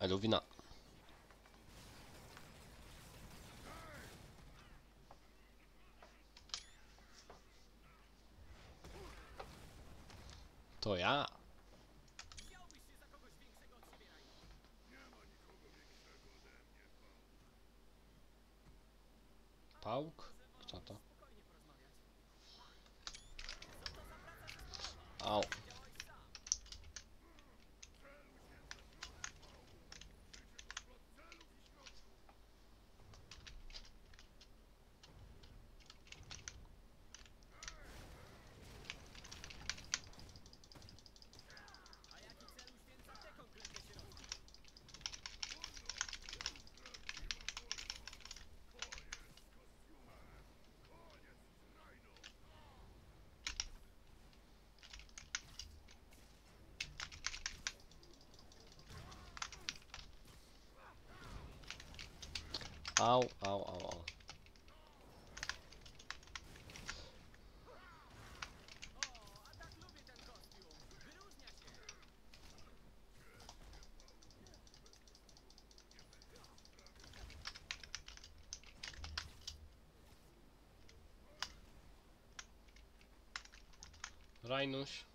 Eluwina. To ja. Pałk? Kto to? Au. Au, au, au, au. Rajnuś.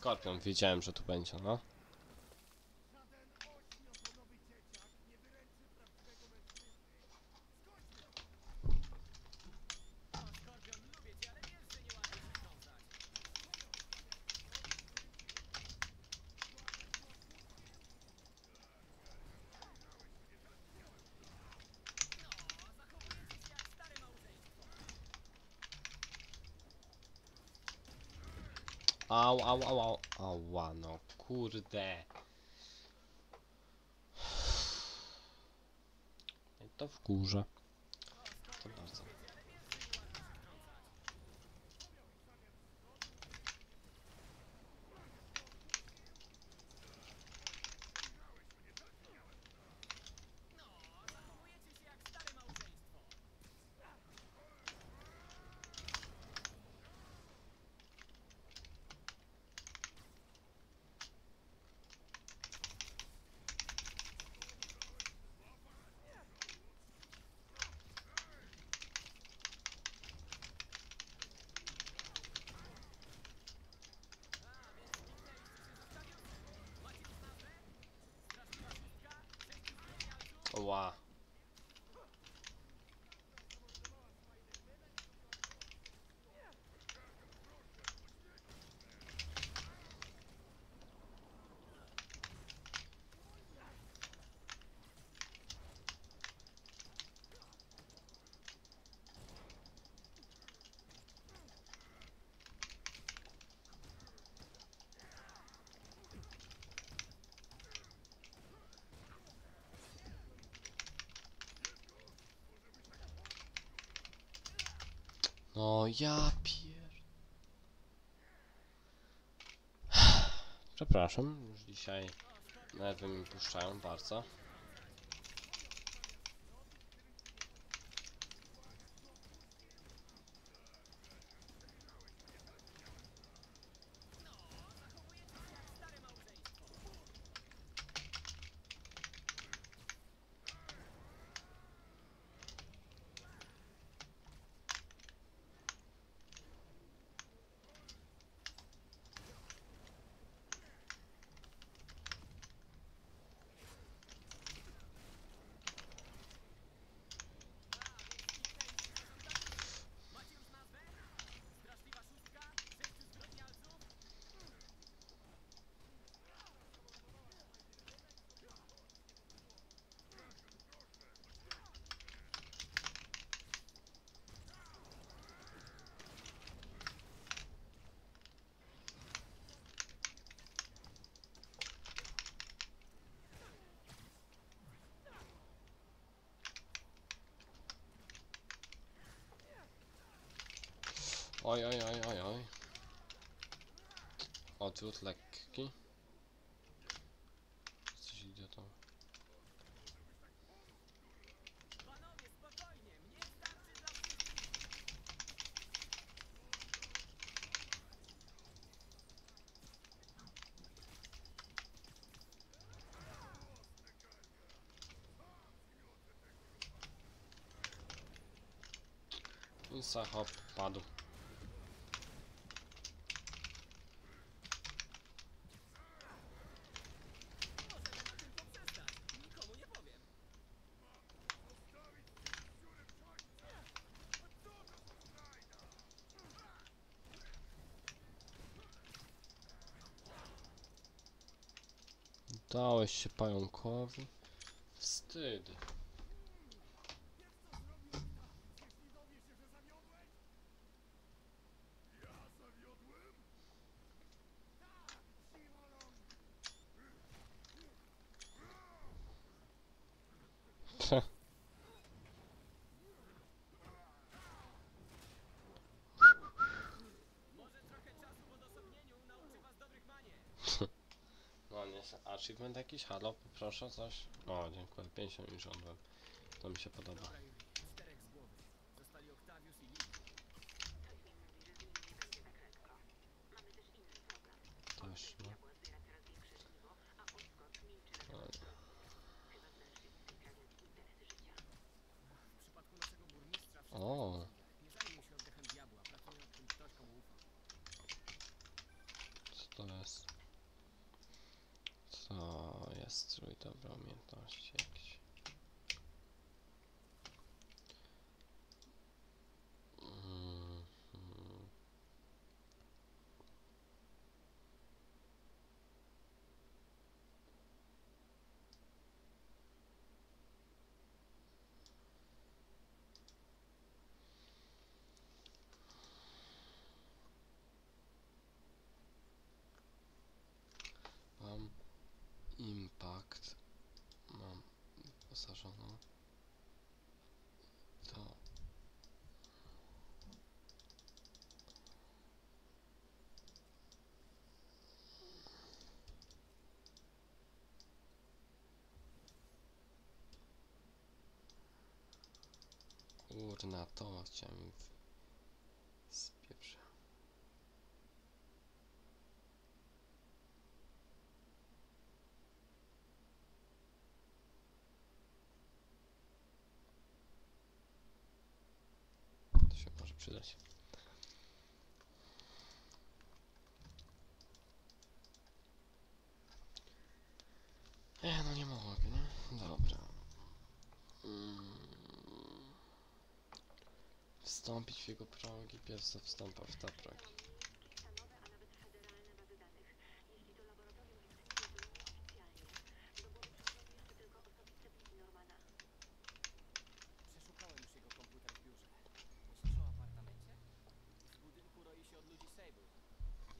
Skorpion, wiedziałem, że tu będzie, no. Au, au, au, ała, no kurde. I to w górze. To bardzo. Ła. No ja pier... Przepraszam, już dzisiaj nerwy mi puszczają bardzo. Oj, oj, oj, oj, oj. Odwrót lekki. Jesteś idiotą. I Sacha padł. Dałeś się pająkowi. Wstyd. Heh. No nie, achievement jakiś? Halo, poproszę coś? O, dziękuję, 50 już odbyłem. To mi się podoba. Czterech z głowy. Zostali Octavius i Lee. Też, no. W przypadku naszego burmistrza wszystko O, nie zajmuje się oddechem diabła. Pracuje nad tym ktoś, komu ufa. co to jest? Co jest strój dobra umiejętności jakieś? Mhm. Mam impact. Mam wyposażoną. To. Kurna, to chciałem w... spieprzę. To się może przydać. Nie, no nie mogę, nie? Dobra. Mm. Wstąpić w jego progi, pies wstąpa w te progi. Przeszukałem już jego komputer w biurze. Myślisz o apartamencie? W budynku roi się od ludzi Sable.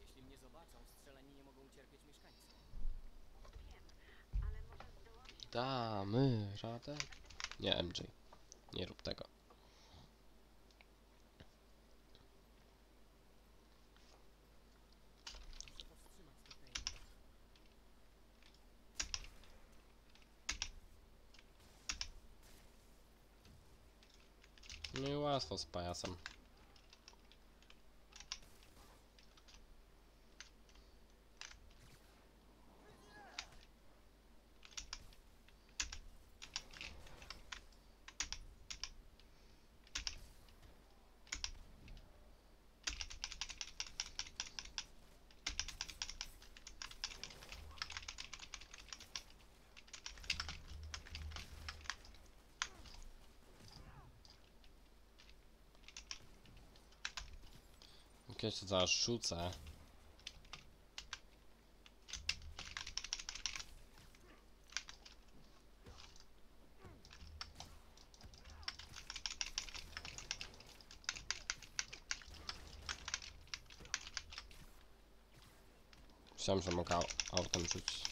Jeśli mnie zobaczą, strzelani nie mogą ucierpieć mieszkańcy. Damy radę? Nie, MJ. Nie rób tego. No i łatwo z pajasem. To zaraz rzucę. Myślałem, że mogę au- autem rzucić.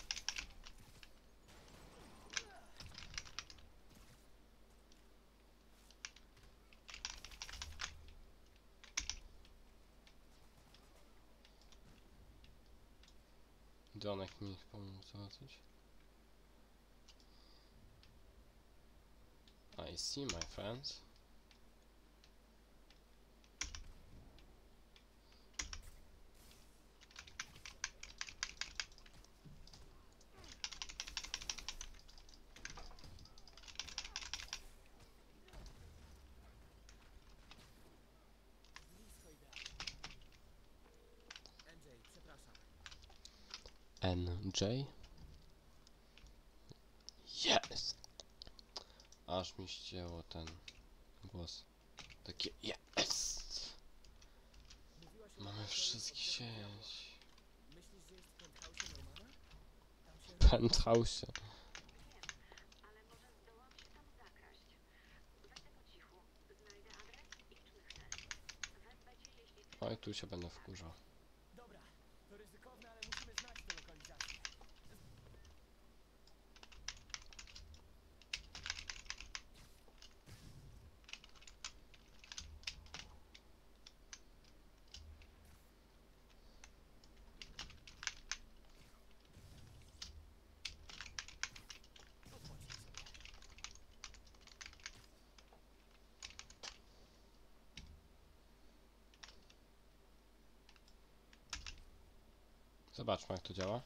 advantage. I see my friends. NJ Ścięło ten głos. Takie jest! Mamy że sieć. W Penthouse. Oj, tu się będę wkurzał. Dobra, to ryzykowne, ale musimy znać tę lokalizację. Odpocznij sobie. Zobaczmy jak to działa.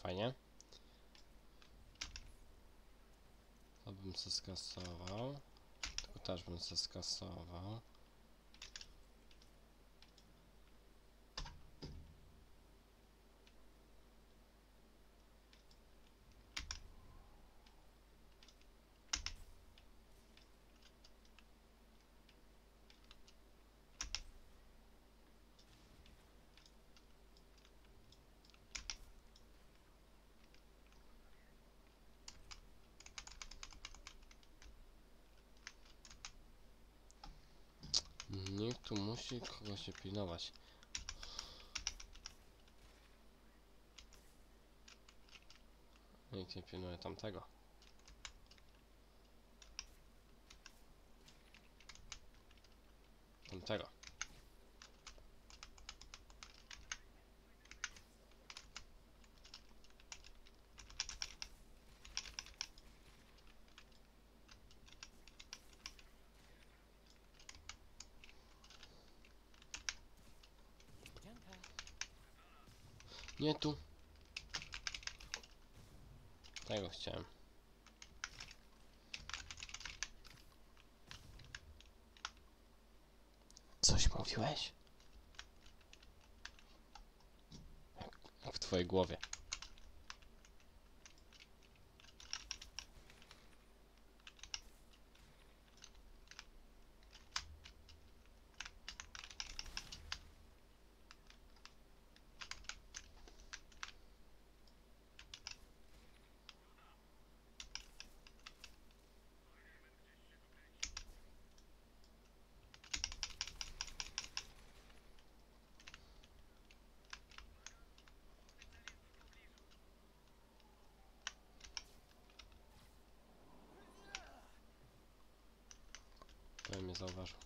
Fajnie. To bym se skasował. Tylko też bym se skasował. Nikt tu musi kogoś się pilnować. Nikt nie pilnuje tamtego. Nie tu. Tego chciałem. Coś mówiłeś? Jak, jak w twojej głowie. To mnie zauważył.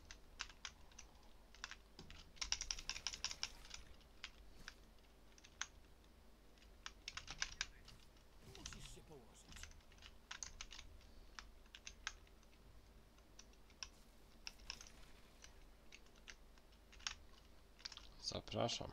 Zapraszam.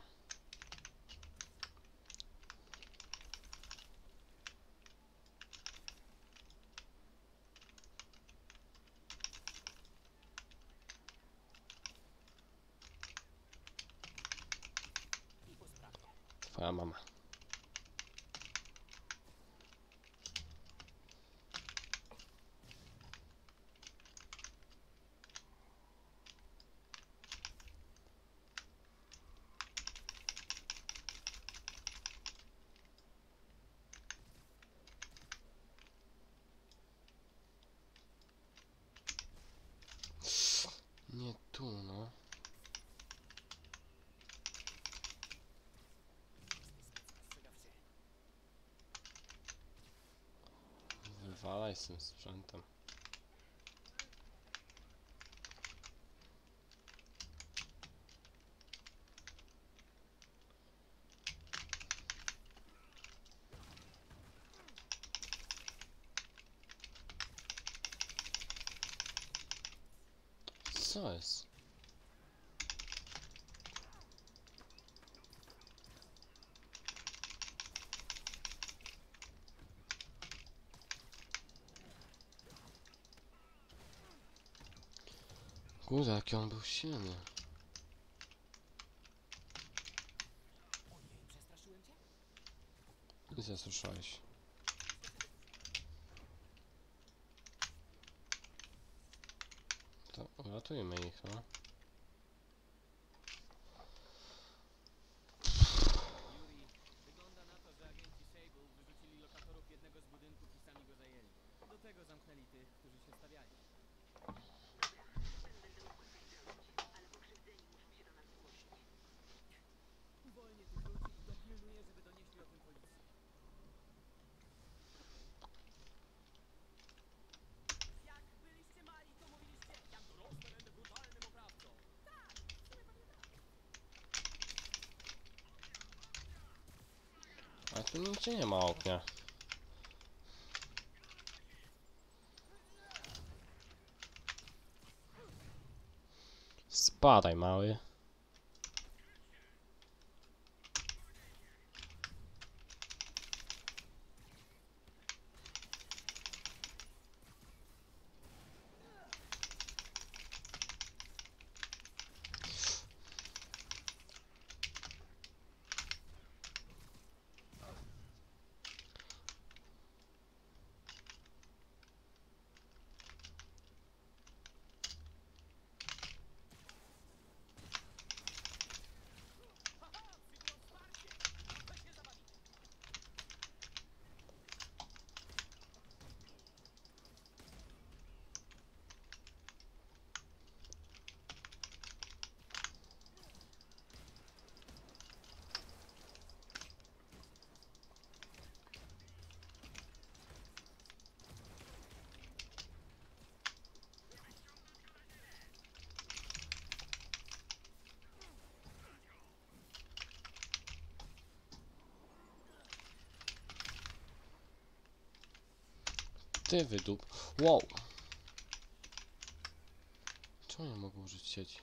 Wywalaj z tym sprzętem. Kurde, jaki on był silny. I zastraszałeś. To ich, no. A tu nigdzie nie ma oknia. Spadaj, mały. Ty wydup. Wow. Czemu nie mogę użyć sieci?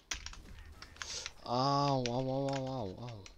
Au, au, au, au, au.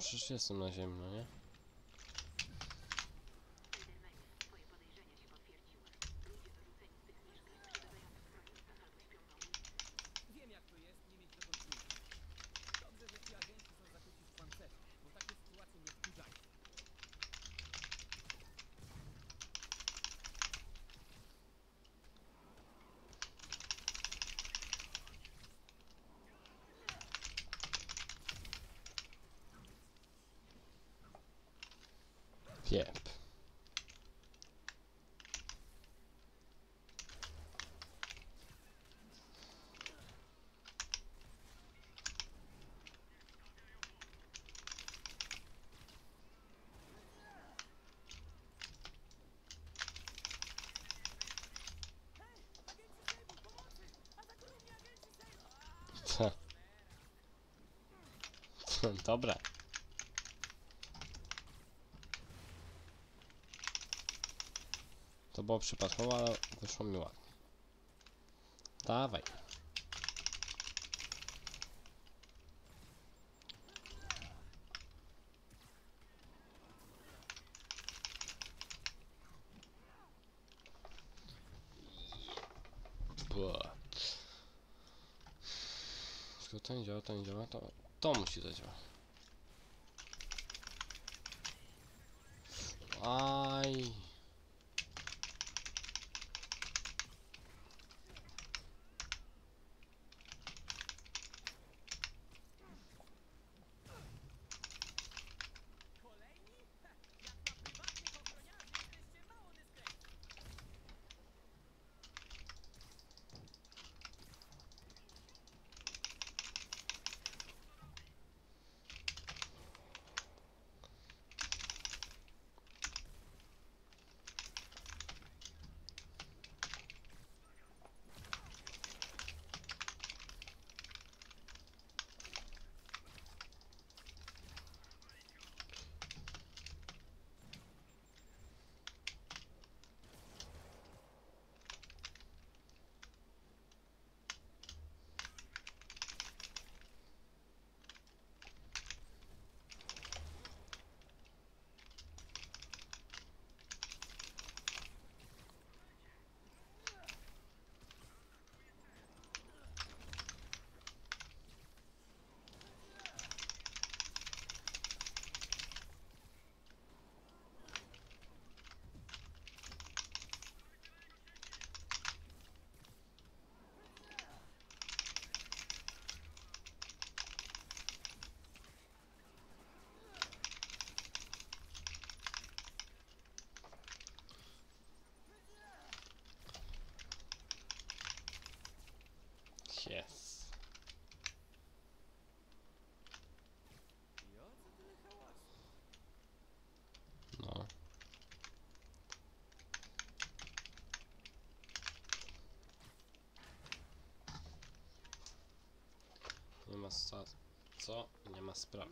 przecież jestem na ziemi, no nie? Dobre. To było przypadkowo, ale wyszło mi ładnie. Dawaj. But... Skoro to nie działa, to nie działa, to To musi zadziałać. Aj. Sta- co? Nie ma sprawy.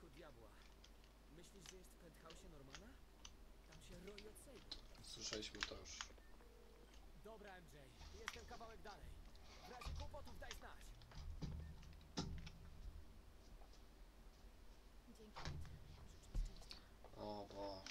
Oddechu diabła. Myślisz, że jest w penthouse'ie Normana? Tam się roi od Sable. Słyszeliśmy to już. Dobra, MJ. Jestem kawałek dalej. W razie kłopotów daj znać. Dzięki. Życzę szczęścia. O Boże.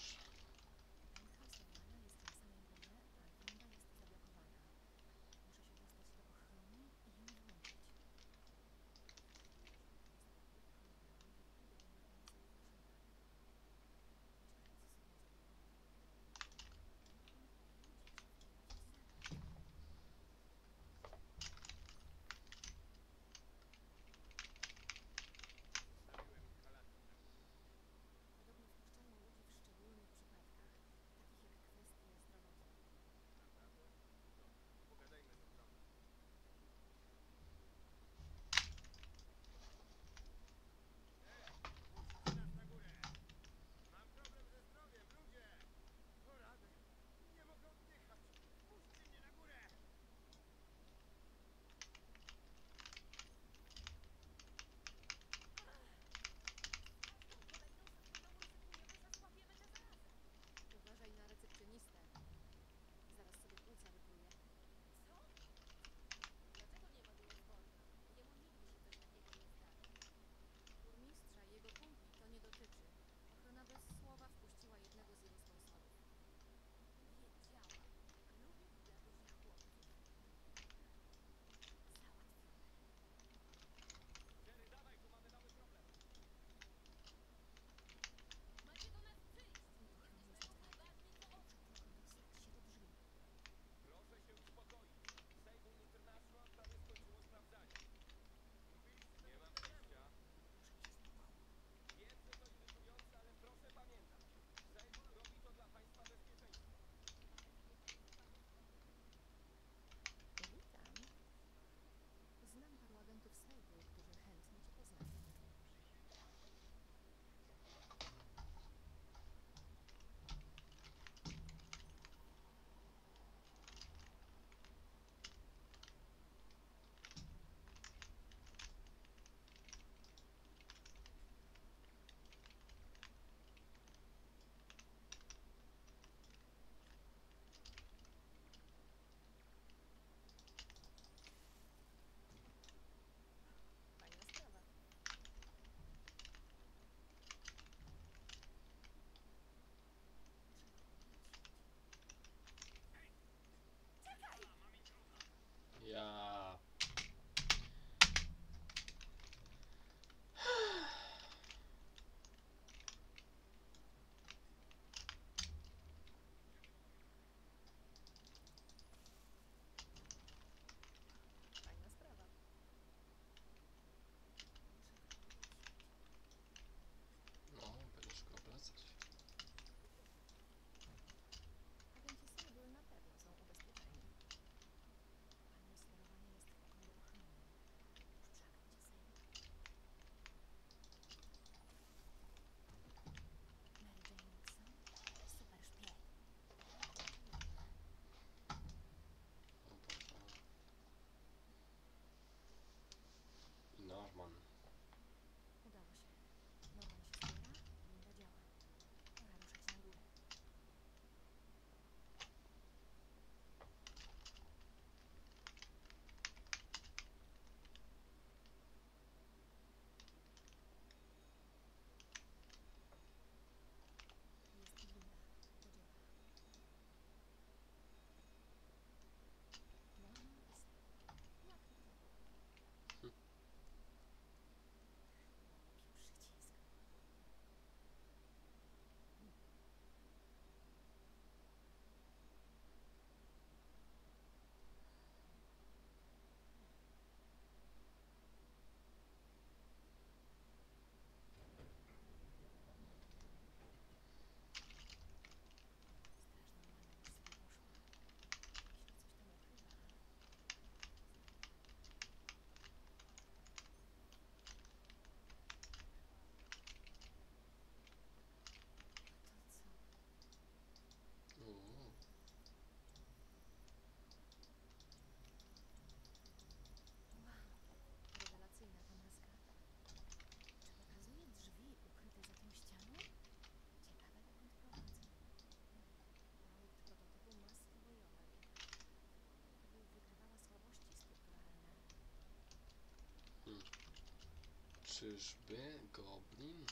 Czyżby goblin?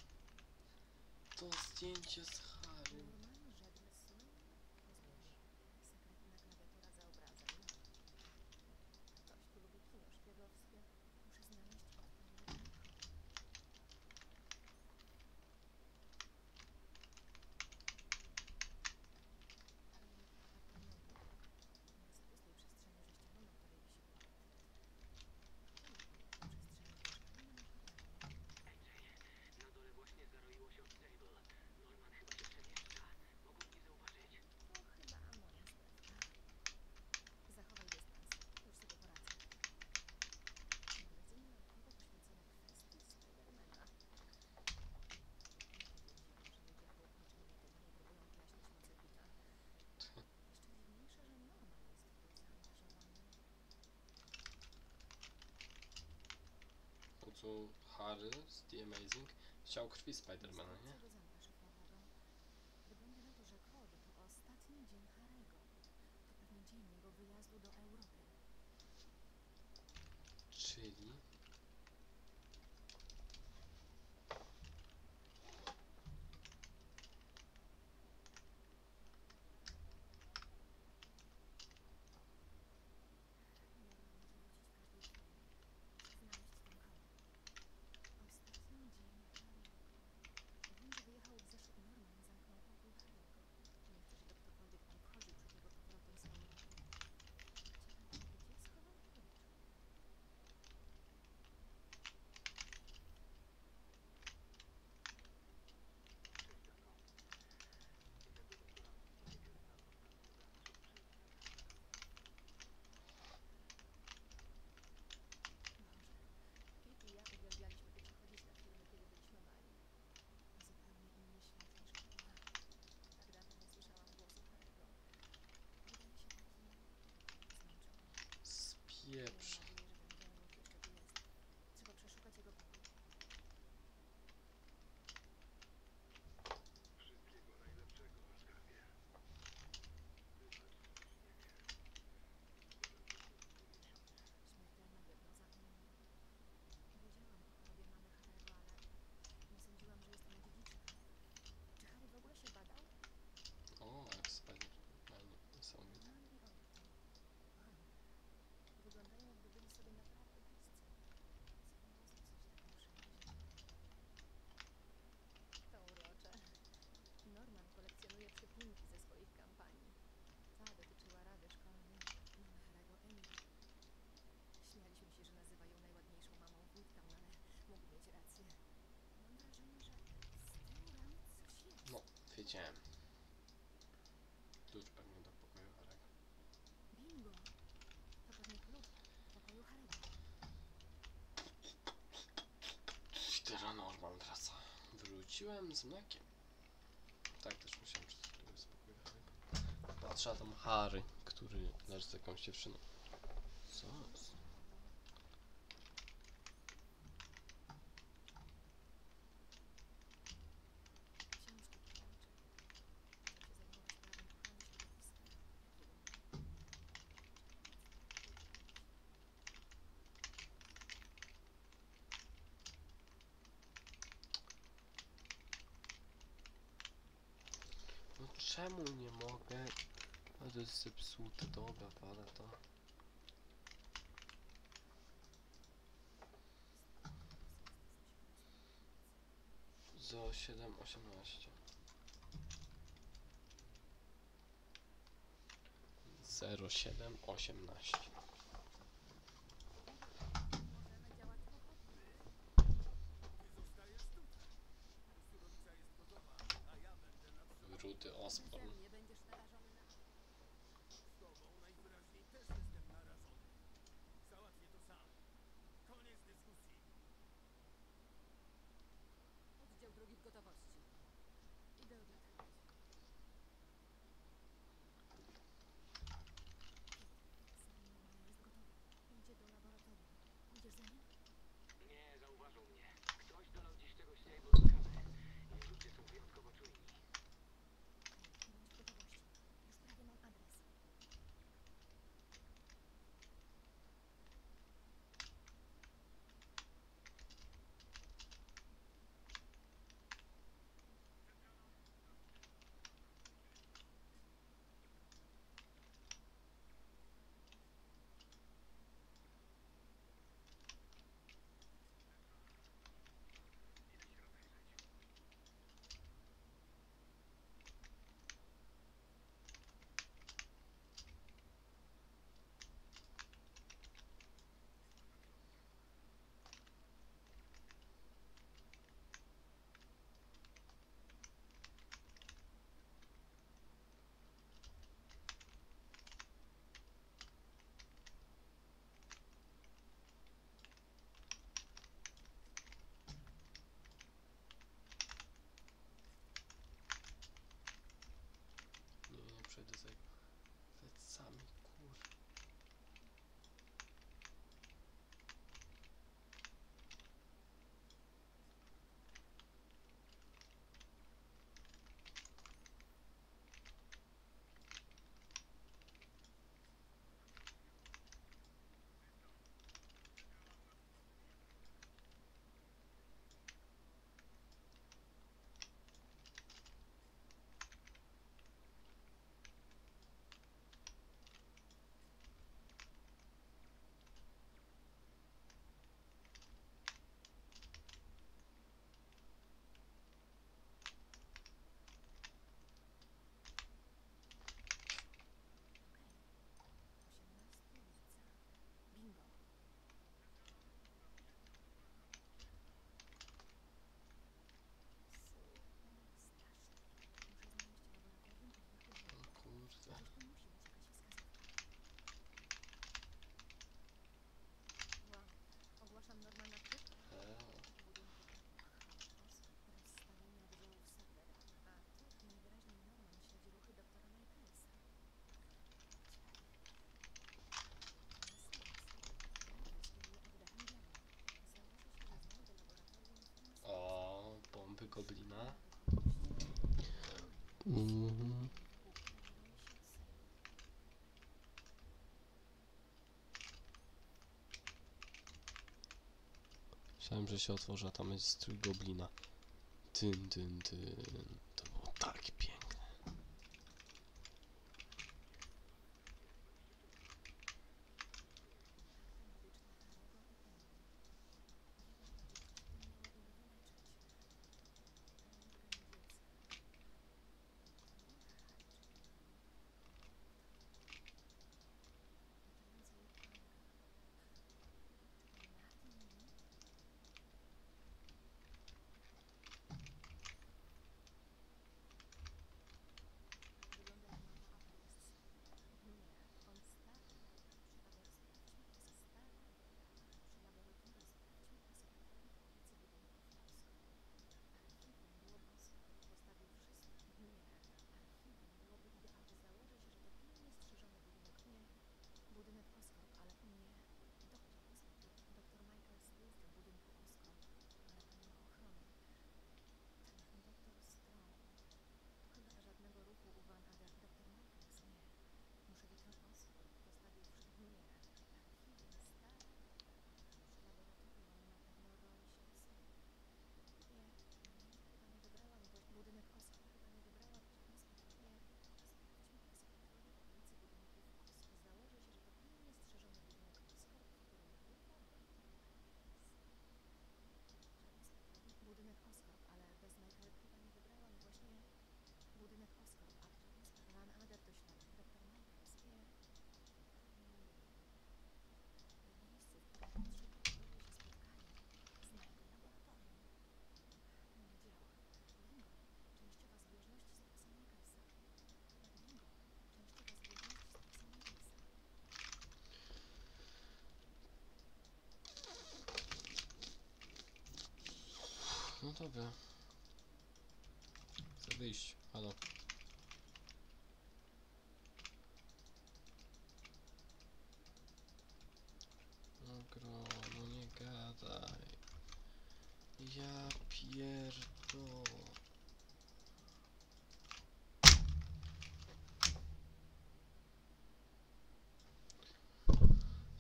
To zdjęcie z Harrym. są Harry z The Amazing. Chciał krwi Spidermana, nie? pieprz. wiedziałem. Klucz pewnie do pokoju Harego. Bingo! To pewnie klucz do pokoju Harego. Traca. Wróciłem z mlekiem. Tak, też musiałem przeczytać do Harego. Patrzę, a tam Harry, który leży z jakąś dziewczyną. Co? jest zepsute, dobra, pada to. Zo 7, 18. Zero siedem osiemnaście. Goblina. Mhm. Myślałem, że się otworzy, a tam jest strój goblina. Tyn, tyn, tyn. Dobra. Chcę wyjść. Halo. No gro, no nie gadaj. Ja pierdolę.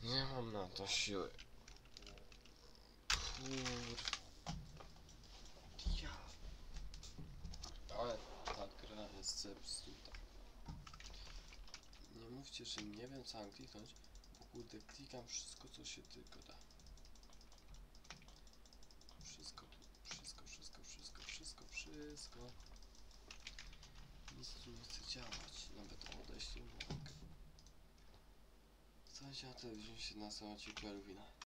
Nie mam na to siły. Kur... Ja. Ale ta zepsuta. Nie mówcie, że nie wiem co mam kliknąć, bo kurde klikam wszystko co się tylko da. Wszystko wszystko, wszystko, wszystko, wszystko, wszystko. Nic tu nie chce działać, nawet odejść nie mogę. Chcę się na telewizji się na Kelvina.